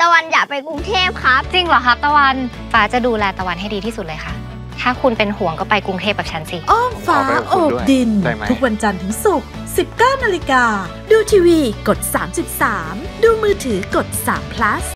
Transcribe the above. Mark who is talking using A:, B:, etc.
A: ตะวันอยากไปกรุงเทพครับ
B: จริงเหรอครับ ตะวันฟ้าจะดูแลตะวันให้ดีที่สุดเลยค่ะ ถ้าคุณเป็นห่วงก็ไปกรุงเทพกับฉันสิ
C: อ้อมฟ้า
D: อกบ
C: โอบ
D: ด
C: ดิน ทุกวันจันทร์ถึงศุกร์ 19 นาฬิกา ดูทีวีกด 33 ดูมือถือกด3 plus